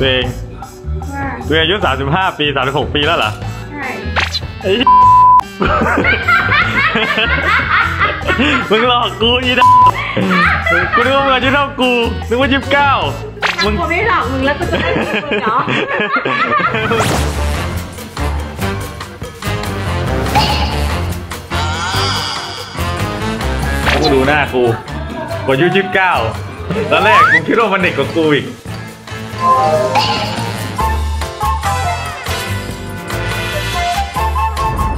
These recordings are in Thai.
ตัวเองว่าตัวเองอายุ 35 ปี 36 ปีแล้วเหรอใช่ไอ้ มึงหลอกกูอีดกูนึกว่ามึงอายุเท่ากูนึกว่ายี่สิบเก้ามึง กูไม่หลอกมึงแล้วกูจะไม่หลอกมึงเหรอมึงดูหน้ากูกว่าอายุยี่สิบเก้าตอนแรกกูคิดว่ามันเด็กกว่ากูอีก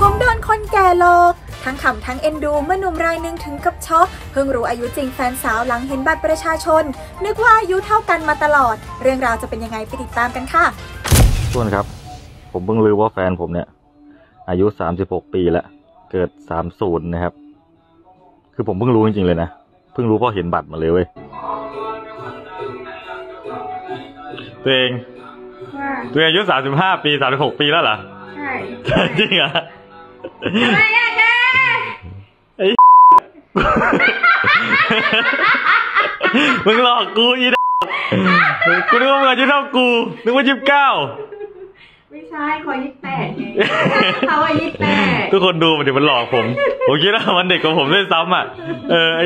ผมโดนคนแก่หลอกทั้งขำทั้งเอ็นดูเมื่อหนุ่มรายหนึ่งถึงกับช็อกเพิ่งรู้อายุจริงแฟนสาวหลังเห็นบัตรประชาชน นึกว่าอายุเท่ากันมาตลอด เรื่องราวจะเป็นยังไงไปติดตามกันค่ะทุกคนครับ ผมเพิ่งรู้ว่าแฟนผมเนี่ย อายุ 36 ปีแล้ว เกิด 30 นะครับ คือผมเพิ่งรู้จริงๆเลยนะ เพิ่งรู้เพราะเห็นบัตรมาเลยเว้ย ตัวเองว่าตัวเองอายุ35ปี36ปีแล้วเหรอ ใช่จริงเหรอทำไมอะแกไอ้มึงหลอกกูอีดกูนึกว่ามึงอายุเท่ากูนึกว่ายี่สิบเก้าไม่ใช่คอยยี่สิบแปดไงเขาอายุยี่สิบแปดทุกคนดูมันเดี๋ยวมันหลอกผมผมคิดว่ามันเด็กกว่าผมด้วยซ้ำอะเออไอ้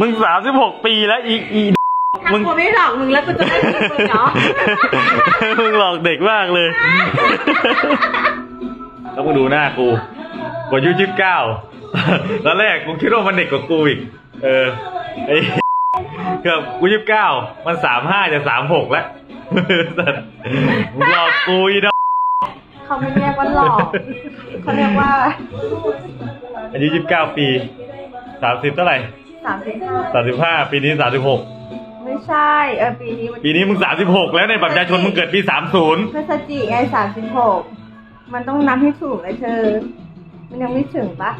มึงสามสิบหกปีแล้วอีอี ถ้ากูไม่หลอกมึงแล้วกูจะไม่หลอกมึงเหรอ มึงหลอกเด็กมากเลย แล้วมึงดูหน้ากูกว่าอายุยี่สิบเก้าตอนแรกกูคิดว่ามันเด็กกว่ากูอีก เออไอ้เกือบกูยี่สิบเก้ามันสามห้าจะสามหกแล้วสัตว์มึงหลอกกูอีดอกเขาไม่เรียกว่าหลอก เขาเรียกว่า อายุยี่สิบเก้าปีสามสิบเท่าไหร่สามสิบห้าสามสิบห้าปีนี้สามสิบหก ไม่ใช่เออปีนี้ปีนี้มึงสามสิบหกแล้วในบัตรประชาชนมึงเกิดปีสามศูนย์พฤศจิกไงสามสิบหกมันต้องนับให้ถูกเลยเธอ มันยังไม่ถึงปะ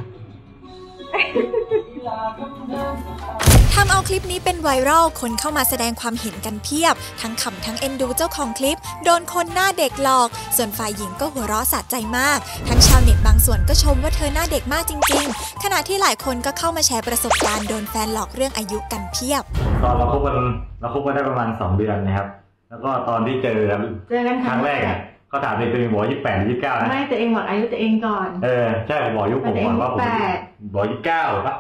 ทำเอาคลิปนี้เป็นไวรัล คนเข้ามาแสดงความเห็นกันเพียบ ทั้งขำทั้งเอ็นดูเจ้าของคลิป โดนคนหน้าเด็กหลอก ส่วนฝ่ายหญิงก็หัวเราะสะใจมาก ทั้งชาวเน็ตบางส่วนก็ชมว่าเธอหน้าเด็กมากจริง ๆ ขณะที่หลายคนก็เข้ามาแชร์ประสบการณ์โดนแฟนหลอกเรื่องอายุกันเพียบ ตอนเราคบกันเราคบกันได้ประมาณสองเดือนนะครับ แล้วก็ตอนที่เจอกันเจอกันครั้งแรกอะ ก็ถามในตัวเองบอกยี่สิบแปดยี่สิบเก้านะไม่ตัวเองบอกอายุตัวเองก่อน เออใช่ผมบอกอายุผมก่อนว่าผมตัวเองบอกยี่สิบเก้าปะ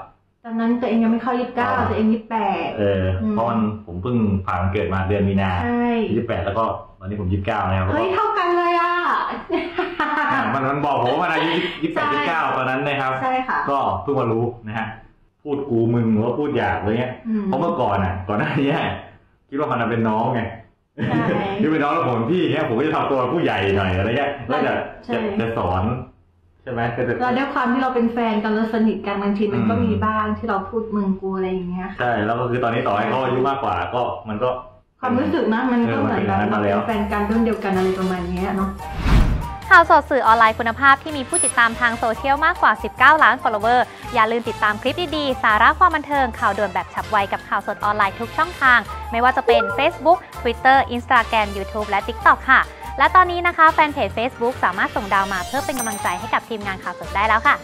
ตอนนั้นตัวเองยังไม่เข้ายี่สิบเก้าอ๋อตัวเองยี่สิบแปดเออเพราะมันผมเพิ่งผ่านวันเกิดมาเดือนมีนาใช่ยี่สิบแปดแล้วก็ตอนนี้ผมยี่สิบเก้านะครับเฮ้ยเท่ากันเลยอะอะมันมันบอกผมว่ามันอายุยี่สิบแปดยี่สิบเก้าตอนนั้นนะครับใช่ค่ะก็เพิ่งมารู้นะฮะพูดกูมึงหรือว่าพูดหยาบอะไรเงี้ยอืมเพราะเมื่อก่อนอะ ก่อนหน้านี้คิดว่ามันเป็นน้องไงใช่ ที่เป็นน้องแล้วผมเป็นพี่เงี้ยผมก็จะทำตัวผู้ใหญ่หน่อยอะไรเงี้ยแล้วจะใช่จะจะสอนใช่ไหมก็จะเราด้วยความที่เราเป็นแฟนกันเราสนิทกันบางทีมันก็อืมมีบ้างที่เราพูดมึงกูอะไรอย่างเงี้ยใช่แล้วก็คือตอนนี้ต่อให้เขาอายุมากกว่าก็มันก็ความรู้สึกนะมันก็เหมือนแบบเออมันเป็นอย่างนั้นมาแล้วเราเป็นแฟนกันรุ่นเดียวกันอะไรประมาณเนี้ยเนาะ ข่าวสดสื่อออนไลน์คุณภาพที่มีผู้ติดตามทางโซเชียลมากกว่า 19 ล้าน follower อย่าลืมติดตามคลิปดีๆ สาระความบันเทิง ข่าวด่วนแบบฉับไวกับข่าวสดออนไลน์ทุกช่องทาง ไม่ว่าจะเป็น Facebook Twitter Instagram YouTube และ TikTok ค่ะ และตอนนี้นะคะแฟนเพจ Facebook สามารถส่งดาวมาเพื่อเป็นกำลังใจให้กับทีมงานข่าวสดได้แล้วค่ะ